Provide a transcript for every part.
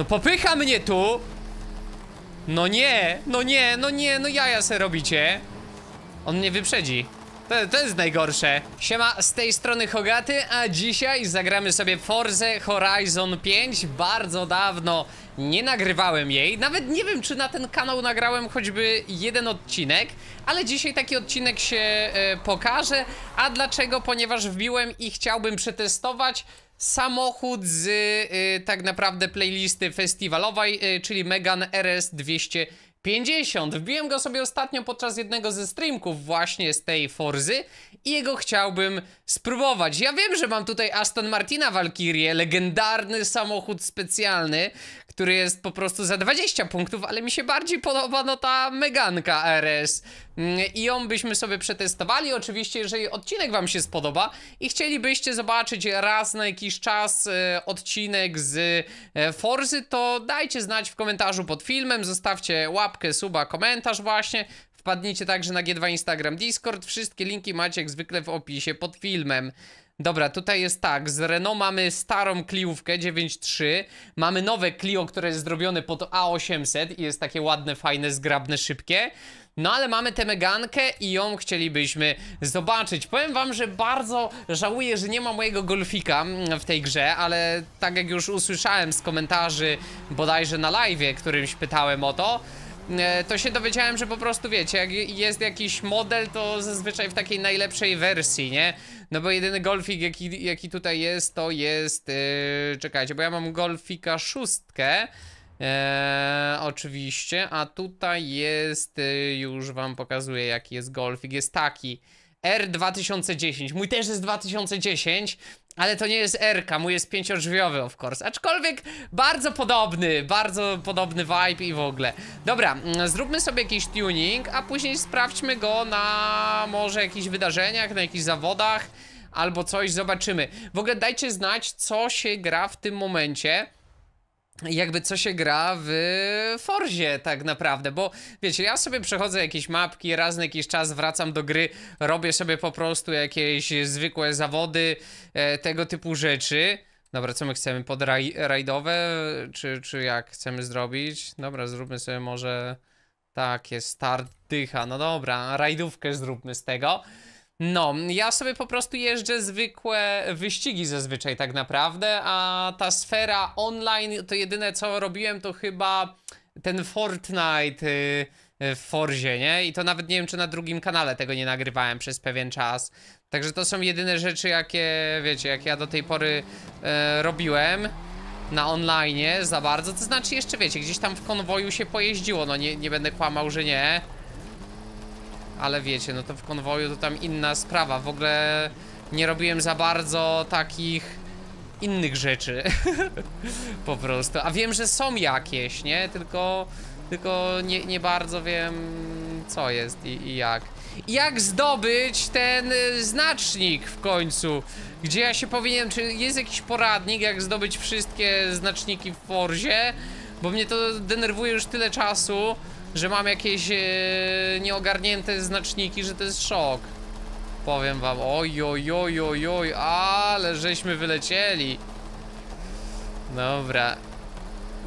No popycha mnie tu! No nie, no nie, no nie, no jaja se robicie. On mnie wyprzedzi. To, to jest najgorsze. Siema, z tej strony Hogaty, a dzisiaj zagramy sobie Forza Horizon 5. Bardzo dawno nie nagrywałem jej. Nawet nie wiem, czy na ten kanał nagrałem choćby jeden odcinek, ale dzisiaj taki odcinek się e, pokaże. A dlaczego? Ponieważ wbiłem i chciałbym przetestować samochód z y, tak naprawdę playlisty festiwalowej, y, czyli Megan RS 250. Wbiłem go sobie ostatnio podczas jednego ze streamków właśnie z tej Forzy i jego chciałbym spróbować. Ja wiem, że mam tutaj Aston Martina Valkyrie, legendarny samochód specjalny, który jest po prostu za 20 punktów, ale mi się bardziej podoba no ta Meganka RS. I ją byśmy sobie przetestowali. Oczywiście, jeżeli odcinek Wam się spodoba i chcielibyście zobaczyć raz na jakiś czas e, odcinek z e, Forzy, to dajcie znać w komentarzu pod filmem, zostawcie łapkę, suba, komentarz właśnie. Wpadnijcie także na G2 Instagram, Discord. Wszystkie linki macie jak zwykle w opisie pod filmem. Dobra, tutaj jest tak, z Renault mamy starą Cliówkę 9.3, mamy nowe Clio, które jest zrobione pod A800 i jest takie ładne, fajne, zgrabne, szybkie. No ale mamy tę Megankę i ją chcielibyśmy zobaczyć. Powiem wam, że bardzo żałuję, że nie ma mojego golfika w tej grze, ale tak jak już usłyszałem z komentarzy bodajże na live, którymś pytałem o to, e, to się dowiedziałem, że po prostu wiecie, jak jest jakiś model, to zazwyczaj w takiej najlepszej wersji, nie? No bo jedyny golfik, jaki, jaki tutaj jest, to jest... Yy, czekajcie, bo ja mam golfika szóstkę. Eee, oczywiście, a tutaj jest, y, już wam pokazuję jaki jest golfik, jest taki R2010, mój też jest 2010, ale to nie jest R, mój jest pięciodrzwiowy of course, aczkolwiek bardzo podobny, bardzo podobny vibe i w ogóle. Dobra, mm, zróbmy sobie jakiś tuning, a później sprawdźmy go na może jakichś wydarzeniach, na jakichś zawodach, albo coś, zobaczymy. W ogóle dajcie znać, co się gra w tym momencie, jakby co się gra w Forzie tak naprawdę, bo wiecie, ja sobie przechodzę jakieś mapki, raz na jakiś czas wracam do gry, robię sobie po prostu jakieś zwykłe zawody, e, tego typu rzeczy. Dobra, co my chcemy, podrajdowe, czy, czy jak chcemy zrobić? Dobra, zróbmy sobie może takie, start dycha, no dobra, rajdówkę zróbmy z tego. No, ja sobie po prostu jeżdżę zwykłe wyścigi zazwyczaj tak naprawdę, a ta sfera online to jedyne co robiłem to chyba ten Fortnite y, y, w Forzie, nie? I to nawet nie wiem czy na drugim kanale tego nie nagrywałem przez pewien czas. Także to są jedyne rzeczy jakie, wiecie, jak ja do tej pory e, robiłem na online za bardzo. To znaczy jeszcze wiecie, gdzieś tam w konwoju się pojeździło, no nie, nie będę kłamał, że nie. Ale wiecie, no to w konwoju to tam inna sprawa. W ogóle nie robiłem za bardzo takich innych rzeczy. po prostu. A wiem, że są jakieś, nie? Tylko, tylko nie, nie bardzo wiem co jest i, i jak. Jak zdobyć ten y, znacznik w końcu? Gdzie ja się powinienem, czy jest jakiś poradnik, jak zdobyć wszystkie znaczniki w Forzie? Bo mnie to denerwuje już tyle czasu, że mam jakieś e, nieogarnięte znaczniki, że to jest szok. Powiem wam, oj, oj, oj, oj, oj, ale żeśmy wylecieli. Dobra.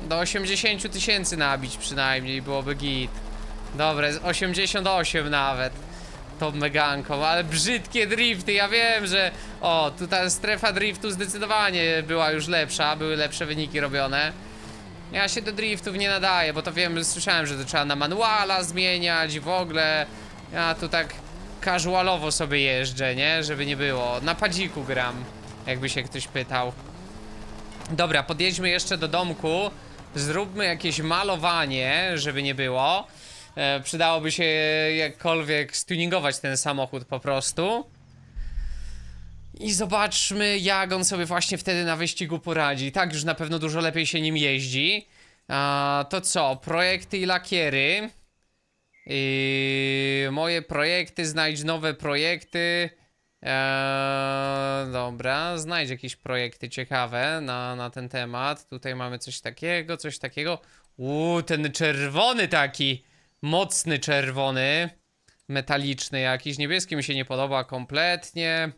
Do 80 tysięcy nabić przynajmniej, byłoby git. Dobra, jest 88 nawet. Tą meganką, ale brzydkie drifty, ja wiem, że... O, tutaj strefa driftu zdecydowanie była już lepsza, były lepsze wyniki robione. Ja się do driftów nie nadaję, bo to wiem, słyszałem, że to trzeba na manuala zmieniać i w ogóle. Ja tu tak casualowo sobie jeżdżę, nie? Żeby nie było. Na padziku gram, jakby się ktoś pytał. Dobra, podjedźmy jeszcze do domku. Zróbmy jakieś malowanie, żeby nie było. E, przydałoby się jakkolwiek stuningować ten samochód po prostu. I zobaczmy, jak on sobie właśnie wtedy na wyścigu poradzi. Tak, już na pewno dużo lepiej się nim jeździ. A, to co? Projekty i lakiery. I moje projekty, znajdź nowe projekty. Eee, dobra, znajdź jakieś projekty ciekawe na, na ten temat. Tutaj mamy coś takiego, coś takiego. Uuu, ten czerwony taki. Mocny czerwony. Metaliczny jakiś. Niebieski mi się nie podoba kompletnie.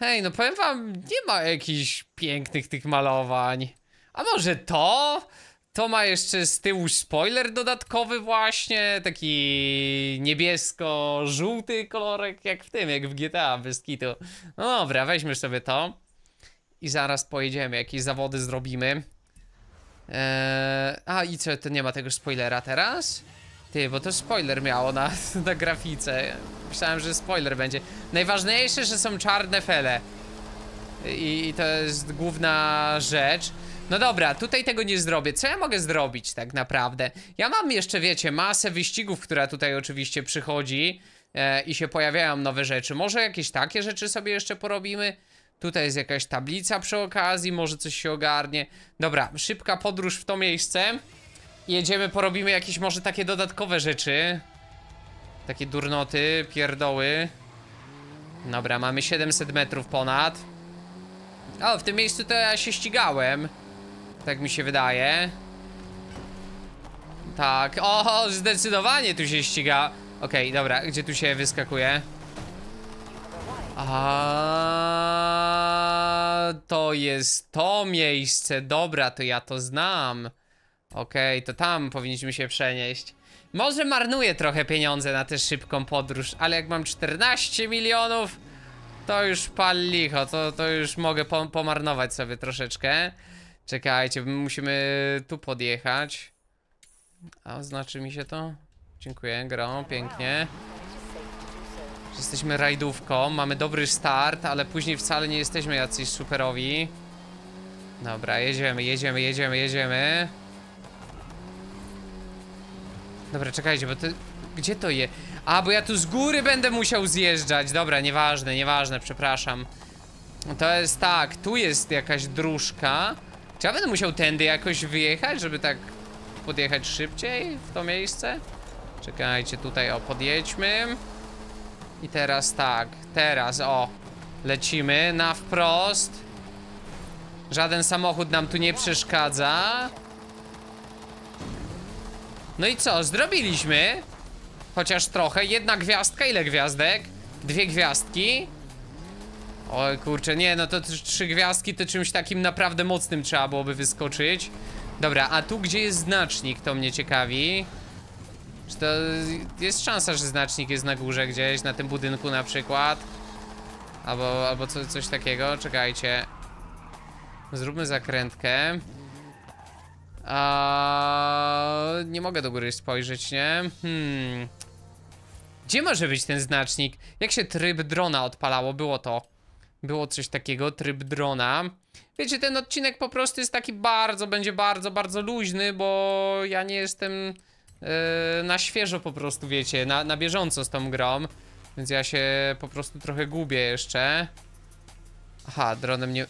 Hej, no powiem wam, nie ma jakichś pięknych tych malowań. A może to? to ma jeszcze z tyłu spoiler dodatkowy właśnie, taki niebiesko-żółty kolorek, jak w tym, jak w GTA, bez kitu. No dobra, weźmy sobie to i zaraz pojedziemy, jakieś zawody zrobimy. Eee, a i co, to nie ma tego spoilera teraz? Ty, bo to spoiler miało na, na grafice. Myślałem, że spoiler będzie. Najważniejsze, że są czarne fele. I, I to jest główna rzecz. No dobra, tutaj tego nie zrobię. Co ja mogę zrobić tak naprawdę? Ja mam jeszcze, wiecie, masę wyścigów, która tutaj oczywiście przychodzi e, i się pojawiają nowe rzeczy. Może jakieś takie rzeczy sobie jeszcze porobimy? Tutaj jest jakaś tablica przy okazji, może coś się ogarnie. Dobra, szybka podróż w to miejsce. Jedziemy, porobimy jakieś może takie dodatkowe rzeczy. Takie durnoty, pierdoły. Dobra, mamy 700 metrów ponad. O, w tym miejscu to ja się ścigałem. Tak mi się wydaje. Tak, o, zdecydowanie tu się ściga. Okej, dobra, gdzie tu się wyskakuje? A to jest to miejsce. Dobra, to ja to znam. Okej, to tam powinniśmy się przenieść. Może marnuję trochę pieniądze na tę szybką podróż, ale jak mam 14 milionów, to już pal licho, to, to już mogę po, pomarnować sobie troszeczkę. Czekajcie, musimy tu podjechać. A oznaczy mi się to? Dziękuję, gro, pięknie. Jesteśmy rajdówką, mamy dobry start, ale później wcale nie jesteśmy jacyś superowi. Dobra, jedziemy, jedziemy, jedziemy, jedziemy. Dobra, czekajcie, bo to... Gdzie to je? A, bo ja tu z góry będę musiał zjeżdżać. Dobra, nieważne, nieważne, przepraszam. To jest tak, tu jest jakaś dróżka. Czy ja będę musiał tędy jakoś wyjechać, żeby tak podjechać szybciej w to miejsce? Czekajcie, tutaj o, podjedźmy. I teraz tak, teraz o, lecimy na wprost. Żaden samochód nam tu nie przeszkadza. No i co, zrobiliśmy? Chociaż trochę, jedna gwiazdka, ile gwiazdek? Dwie gwiazdki. Oj kurczę, nie no to tr- trzy gwiazdki to czymś takim naprawdę mocnym trzeba byłoby wyskoczyć. Dobra, a tu gdzie jest znacznik, to mnie ciekawi. Czy to jest szansa, że znacznik jest na górze gdzieś, na tym budynku na przykład? Albo, albo co, coś takiego, czekajcie. Zróbmy zakrętkę. A, nie mogę do góry spojrzeć, nie? Hmm. Gdzie może być ten znacznik? Jak się tryb drona odpalało? Było to. Było coś takiego, tryb drona. Wiecie, ten odcinek po prostu jest taki bardzo, będzie bardzo, bardzo luźny, bo ja nie jestem yy, na świeżo po prostu, wiecie, na, na bieżąco z tą grą. Więc ja się po prostu trochę gubię jeszcze. Aha, dronem nie...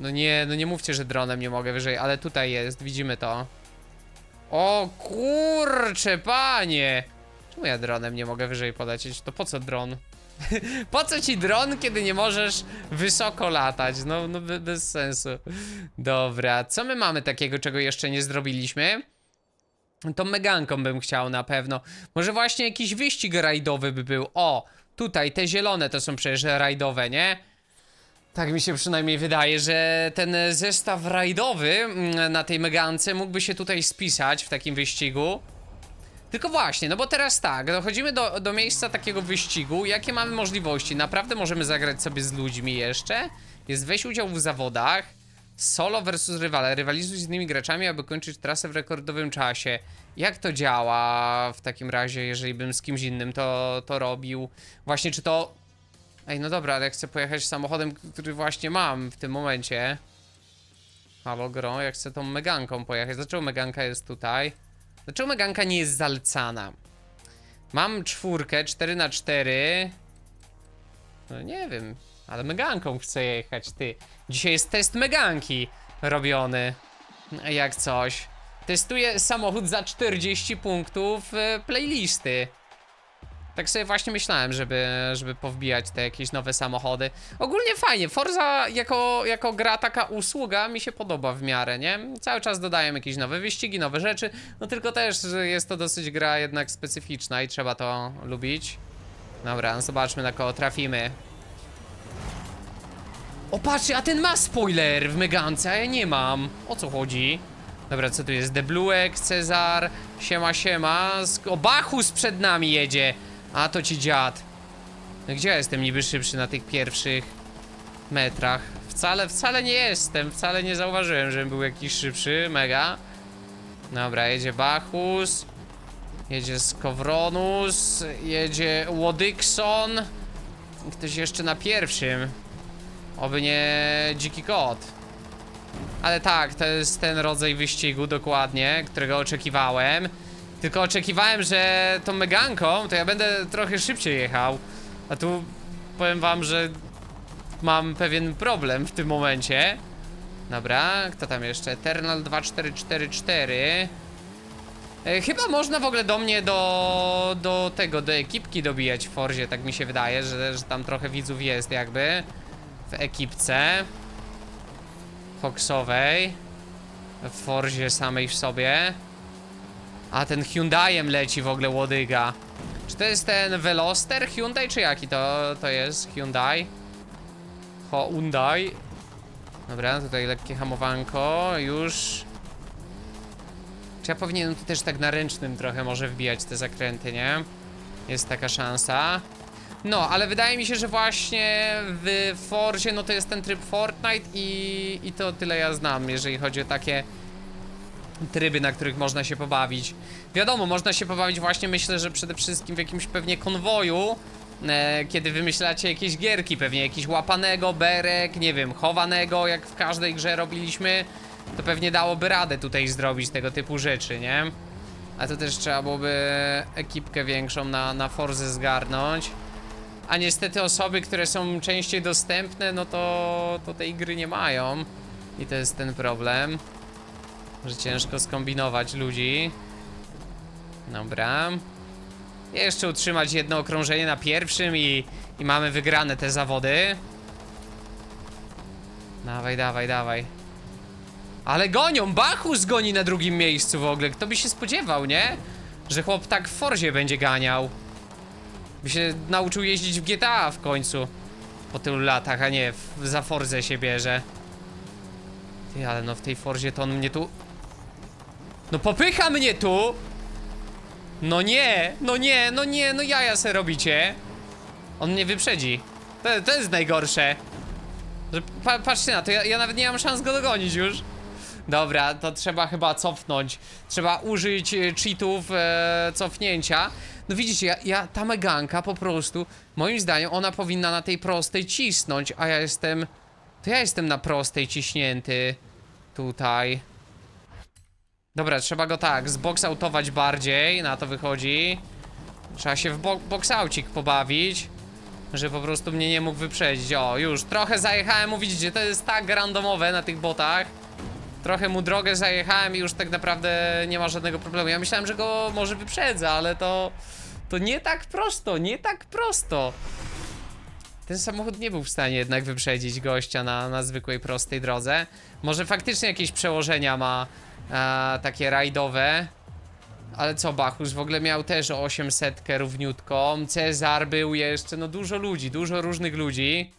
No nie, no nie mówcie, że dronem nie mogę wyżej, ale tutaj jest, widzimy to. O kurcze, panie! Czemu ja dronem nie mogę wyżej polecieć? To po co dron? po co ci dron, kiedy nie możesz wysoko latać? No, no be- bez sensu. Dobra, co my mamy takiego, czego jeszcze nie zrobiliśmy? To meganką bym chciał na pewno. Może właśnie jakiś wyścig rajdowy by był. O, tutaj te zielone to są przecież rajdowe, nie? Tak mi się przynajmniej wydaje, że ten zestaw rajdowy mm, na tej megance mógłby się tutaj spisać w takim wyścigu. Tylko właśnie, no bo teraz tak, dochodzimy do, do miejsca takiego wyścigu. Jakie mamy możliwości? Naprawdę możemy zagrać sobie z ludźmi jeszcze. Jest weź udział w zawodach. Solo versus rywale. Rywalizuj z innymi graczami, aby kończyć trasę w rekordowym czasie. Jak to działa w takim razie, jeżeli bym z kimś innym to, to robił? Właśnie, czy to... Ej, no dobra, ale ja chcę pojechać samochodem, który właśnie mam w tym momencie. Halo, gro, ja chcę tą meganką pojechać. Dlaczego meganka jest tutaj? Dlaczego meganka nie jest zalecana? Mam czwórkę, 4 na 4 No nie wiem, ale meganką chcę jechać, ty. Dzisiaj jest test meganki robiony. Jak coś. Testuję samochód za 40 punktów e, playlisty. Tak sobie właśnie myślałem, żeby, żeby powbijać te jakieś nowe samochody. Ogólnie fajnie, Forza jako, jako gra, taka usługa mi się podoba w miarę, nie? Cały czas dodają jakieś nowe wyścigi, nowe rzeczy, no tylko też jest to dosyć gra jednak specyficzna i trzeba to lubić. Dobra, no zobaczmy na kogo trafimy. O patrzcie, a ten ma spoiler w Megance, a ja nie mam. O co chodzi? Dobra, co tu jest? Debluek, Cezar, siema, siema. O, Bachus przed nami jedzie. A, to ci dziad. No gdzie ja jestem niby szybszy na tych pierwszych metrach? Wcale, wcale nie jestem. Wcale nie zauważyłem, żebym był jakiś szybszy. Mega. Dobra, jedzie Bachus. Jedzie Skowronus. Jedzie Łodykson. Ktoś jeszcze na pierwszym. Oby nie dziki kot. Ale tak, to jest ten rodzaj wyścigu dokładnie, którego oczekiwałem. Tylko oczekiwałem, że tą Meganką to ja będę trochę szybciej jechał. A tu powiem wam, że mam pewien problem w tym momencie. Dobra, kto tam jeszcze? Eternal 2444. E, chyba można w ogóle do mnie, do, do tego, do ekipki dobijać w Forzie, tak mi się wydaje, że, że tam trochę widzów jest jakby w ekipce Foxowej w Forzie samej w sobie a ten Hyundaiem leci w ogóle łodyga. Czy to jest ten Veloster Hyundai, czy jaki to, to jest? Hyundai? Hyundai? Dobra, tutaj lekkie hamowanko już. Czy ja powinienem tu też tak na ręcznym trochę może wbijać te zakręty, nie? Jest taka szansa. No, ale wydaje mi się, że właśnie w Forzie, no to jest ten tryb Fortnite i, i to tyle ja znam, jeżeli chodzi o takie tryby, na których można się pobawić. Wiadomo, można się pobawić właśnie, myślę, że przede wszystkim w jakimś pewnie konwoju, e, kiedy wymyślacie jakieś gierki, pewnie jakiś łapanego, berek, nie wiem, chowanego, jak w każdej grze robiliśmy, to pewnie dałoby radę tutaj zrobić tego typu rzeczy, nie? A to też trzeba byłoby ekipkę większą na, na Forze zgarnąć. A niestety osoby, które są częściej dostępne, no to, to tej gry nie mają. I to jest ten problem. Że ciężko skombinować ludzi. Dobra. Jeszcze utrzymać jedno okrążenie na pierwszym i, i mamy wygrane te zawody. Dawaj, dawaj, dawaj. Ale gonią! Bachus goni na drugim miejscu w ogóle. Kto by się spodziewał, nie? Że chłop tak w Forzie będzie ganiał. By się nauczył jeździć w GTA w końcu. Po tylu latach, a nie w, za Forzę się bierze. Ty, ale no w tej Forzie to on mnie tu... No popycha mnie tu! No nie, no nie, no nie, no jaja se robicie. On mnie wyprzedzi. To, to jest najgorsze. Pa, patrzcie na to, ja, ja nawet nie mam szans go dogonić już. Dobra, to trzeba chyba cofnąć. Trzeba użyć e, cheatów e, cofnięcia. No widzicie, ja, ja, ta meganka po prostu, moim zdaniem, ona powinna na tej prostej cisnąć, a ja jestem... To ja jestem na prostej ciśnięty. Tutaj. Dobra, trzeba go tak, zboksautować bardziej, na to wychodzi. Trzeba się w bo boksaucik pobawić. Że po prostu mnie nie mógł wyprzedzić. O, już trochę zajechałem mu, widzicie, to jest tak randomowe na tych botach. Trochę mu drogę zajechałem i już tak naprawdę nie ma żadnego problemu. Ja myślałem, że go może wyprzedza, ale to... To nie tak prosto, nie tak prosto. Ten samochód nie był w stanie jednak wyprzedzić gościa na, na zwykłej, prostej drodze. Może faktycznie jakieś przełożenia ma e, takie rajdowe. Ale co, Bachus w ogóle miał też 800 równiutką. Cezar był jeszcze, no dużo ludzi, dużo różnych ludzi.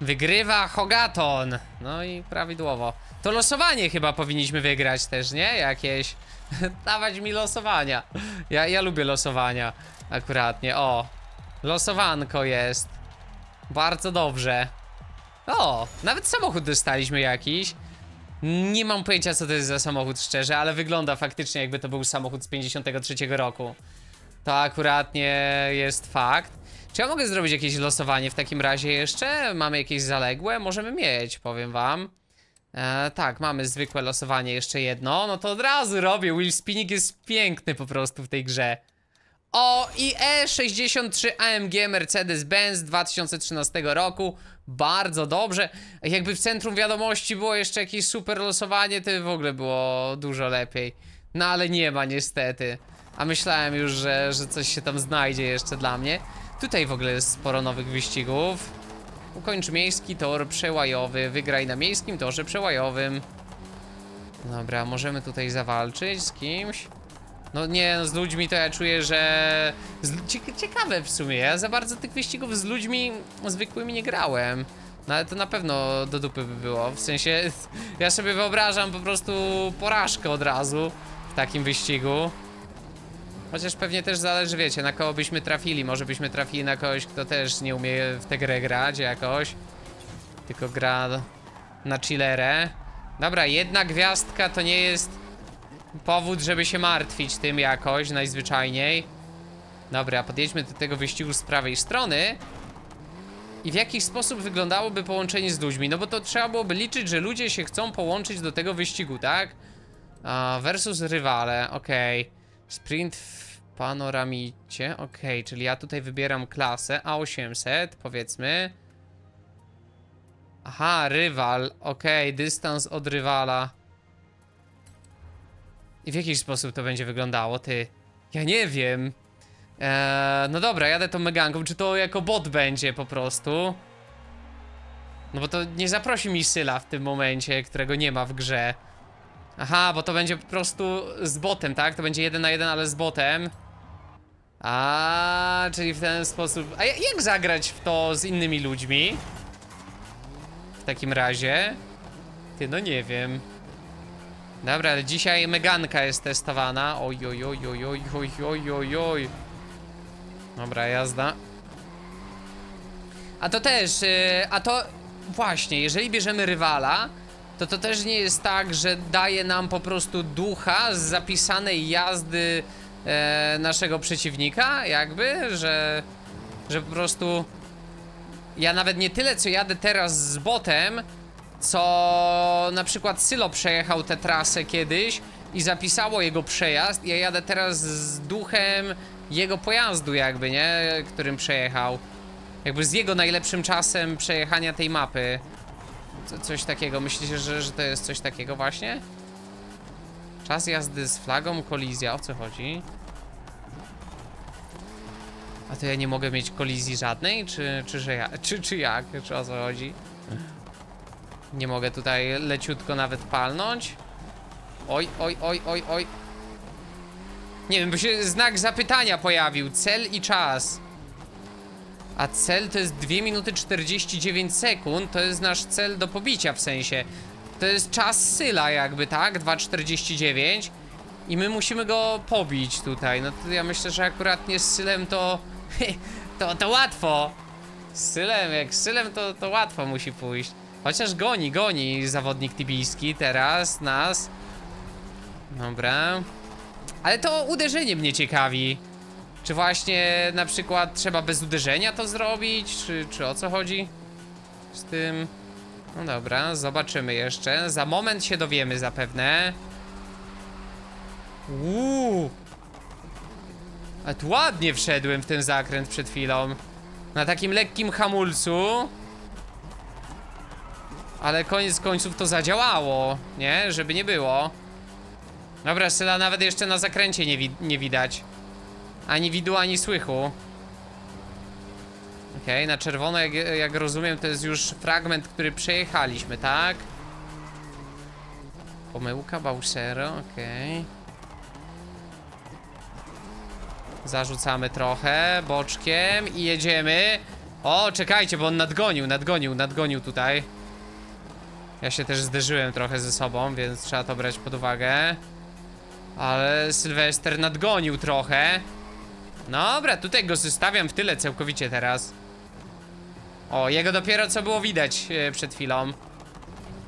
Wygrywa Hogaton. No i prawidłowo. To losowanie chyba powinniśmy wygrać też, nie? Jakieś. Dawać mi losowania. Ja, ja lubię losowania. Akuratnie. O. Losowanko jest. Bardzo dobrze. O, nawet samochód dostaliśmy jakiś. Nie mam pojęcia co to jest za samochód szczerze, ale wygląda faktycznie jakby to był samochód z 53 roku. To akuratnie jest fakt. Czy ja mogę zrobić jakieś losowanie w takim razie jeszcze? Mamy jakieś zaległe? Możemy mieć, powiem wam. E, tak, mamy zwykłe losowanie, jeszcze jedno. No to od razu robię. Will Spinning jest piękny po prostu w tej grze. O, i E63 AMG Mercedes-Benz 2013 roku. Bardzo dobrze. Jakby w centrum wiadomości było jeszcze jakieś super losowanie, to w ogóle było dużo lepiej. No ale nie ma niestety. A myślałem już, że, że coś się tam znajdzie jeszcze dla mnie. Tutaj w ogóle jest sporo nowych wyścigów. Ukończ miejski tor przełajowy. Wygraj na miejskim torze przełajowym. Dobra, możemy tutaj zawalczyć z kimś. No nie, no z ludźmi to ja czuję, że... Ciekawe w sumie, ja za bardzo tych wyścigów z ludźmi zwykłymi nie grałem. No ale to na pewno do dupy by było, w sensie ja sobie wyobrażam po prostu porażkę od razu w takim wyścigu. Chociaż pewnie też zależy, wiecie, na kogo byśmy trafili. Może byśmy trafili na kogoś, kto też nie umie w tę grę grać jakoś. Tylko gra na chillerę. Dobra, jedna gwiazdka to nie jest powód, żeby się martwić tym jakoś, najzwyczajniej. Dobra, podjedźmy do tego wyścigu z prawej strony. I w jaki sposób wyglądałoby połączenie z ludźmi? No bo to trzeba byłoby liczyć, że ludzie się chcą połączyć do tego wyścigu, tak? Versus rywale, okej. Sprint w panoramicie, okej, czyli ja tutaj wybieram klasę A800, powiedzmy. Aha, rywal, okej, dystans od rywala. W jaki sposób to będzie wyglądało, ty? Ja nie wiem. Eee, no dobra, jadę tą Meganką. Czy to jako bot będzie po prostu? No bo to nie zaprosi mi Syla w tym momencie, którego nie ma w grze. Aha, bo to będzie po prostu z botem, tak? To będzie jeden na jeden, ale z botem. A, czyli w ten sposób. A ja- jak zagrać w to z innymi ludźmi? W takim razie. Ty, no nie wiem. Dobra, ale dzisiaj Meganka jest testowana. Oj, oj, oj, oj, oj, oj, oj, oj, oj. Dobra, jazda. A to też, yy, a to właśnie, jeżeli bierzemy rywala, to to też nie jest tak, że daje nam po prostu ducha z zapisanej jazdy e, naszego przeciwnika, jakby, że, że po prostu ja nawet nie tyle, co jadę teraz z botem, co na przykład Sylo przejechał tę trasę kiedyś i zapisało jego przejazd. Ja jadę teraz z duchem jego pojazdu, jakby, nie? Którym przejechał. Jakby z jego najlepszym czasem przejechania tej mapy. Co, coś takiego. Myślicie, że, że to jest coś takiego właśnie? Czas jazdy z flagą, kolizja. O co chodzi? A to ja nie mogę mieć kolizji żadnej? Czy, czy że ja? Czy, czy jak? Czy o co chodzi? Nie mogę tutaj leciutko nawet palnąć. Oj, oj, oj, oj, oj. Nie wiem, bo się znak zapytania pojawił. Cel i czas. A cel to jest 2 minuty 49 sekund. To jest nasz cel do pobicia w sensie. To jest czas Syla jakby, tak? 2.49 I my musimy go pobić tutaj. No to ja myślę, że akurat nie z Sylem to... to, to łatwo. Z Sylem, jak z Sylem to, to łatwo musi pójść. Chociaż goni, goni zawodnik tibijski teraz nas. Dobra. Ale to uderzenie mnie ciekawi. Czy właśnie na przykład trzeba bez uderzenia to zrobić? Czy, czy o co chodzi z tym? No dobra, zobaczymy jeszcze. Za moment się dowiemy zapewne. Uuu. A tu ładnie wszedłem w ten zakręt przed chwilą. Na takim lekkim hamulcu. Ale koniec końców to zadziałało, nie? Żeby nie było. Dobra, Syla nawet jeszcze na zakręcie nie, wi nie widać. Ani widu, ani słychu. Okej, na czerwono, jak, jak rozumiem, to jest już fragment, który przejechaliśmy, tak? Pomyłka, Bauchero, okej. Zarzucamy trochę, boczkiem i jedziemy. O, czekajcie, bo on nadgonił, nadgonił, nadgonił tutaj. Ja się też zderzyłem trochę ze sobą, więc trzeba to brać pod uwagę. Ale Sylwester nadgonił trochę. Dobra, tutaj go zostawiam w tyle całkowicie teraz. O, jego dopiero co było widać e, przed chwilą.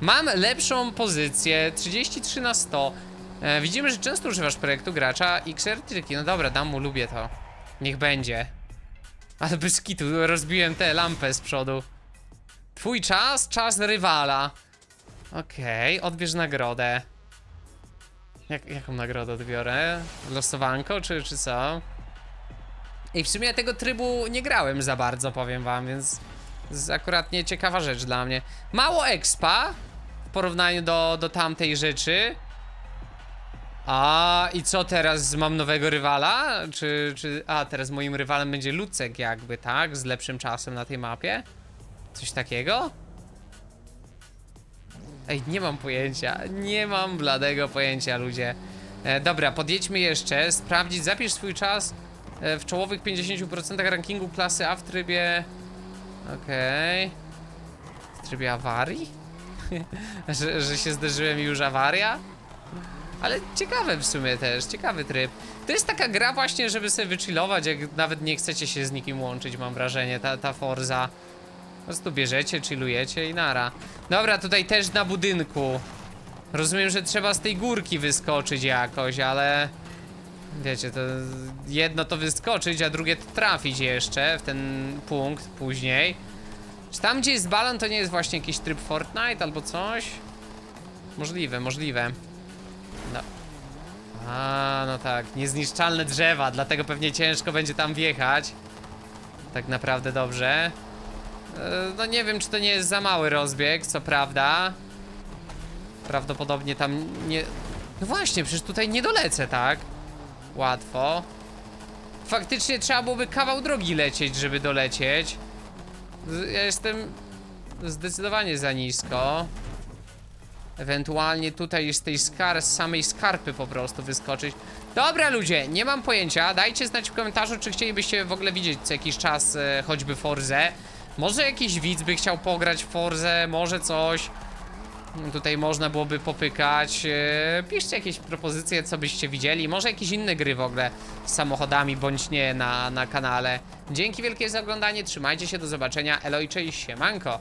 Mam lepszą pozycję, 33 na 100. E, widzimy, że często używasz projektu gracza XR Triki. No dobra, dam mu, lubię to. Niech będzie. Ale bez kitu, rozbiłem tę lampę z przodu. Twój czas, czas rywala. Okej, odbierz nagrodę. Jak, jaką nagrodę odbiorę? Losowanko, czy, czy co? I w sumie ja tego trybu nie grałem za bardzo, powiem wam, więc jest akurat ciekawa rzecz dla mnie. Mało expa w porównaniu do, do tamtej rzeczy. A i co teraz? Mam nowego rywala? Czy, czy. A teraz moim rywalem będzie Lucek, jakby, tak? Z lepszym czasem na tej mapie? Coś takiego? Ej, nie mam pojęcia. Nie mam bladego pojęcia, ludzie. E, dobra, podjedźmy jeszcze. Sprawdzić, zapisz swój czas e, w czołowych 50% rankingu klasy A w trybie. Okej. W trybie awarii? że, że się zderzyłem i już awaria? Ale ciekawe w sumie też, ciekawy tryb. To jest taka gra właśnie, żeby sobie wychillować, jak nawet nie chcecie się z nikim łączyć, mam wrażenie, ta, ta Forza. Po prostu bierzecie, chillujecie i nara. Dobra, tutaj też na budynku. Rozumiem, że trzeba z tej górki wyskoczyć jakoś, ale... Wiecie, to jedno to wyskoczyć, a drugie to trafić jeszcze w ten punkt później. Czy tam, gdzie jest balon, to nie jest właśnie jakiś tryb Fortnite albo coś? Możliwe, możliwe. No. A, no tak, niezniszczalne drzewa, dlatego pewnie ciężko będzie tam wjechać. Tak naprawdę dobrze. E, No nie wiem, czy to nie jest za mały rozbieg, co prawda. Prawdopodobnie tam nie... No właśnie, przecież tutaj nie dolecę, tak? Łatwo. Faktycznie trzeba byłoby kawał drogi lecieć, żeby dolecieć. Ja jestem zdecydowanie za nisko. Ewentualnie tutaj z tej skar, z samej skarpy po prostu wyskoczyć. Dobra ludzie, nie mam pojęcia. Dajcie znać w komentarzu, czy chcielibyście w ogóle widzieć co jakiś czas e, choćby Forzę. Może jakiś widz by chciał pograć w Forzę, może coś. Tutaj można byłoby popykać. E, Piszcie jakieś propozycje, co byście widzieli. Może jakieś inne gry w ogóle z samochodami, bądź nie na, na kanale. Dzięki wielkie za oglądanie, trzymajcie się, do zobaczenia. Elo i cześć, siemanko.